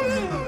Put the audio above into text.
Hallelujah.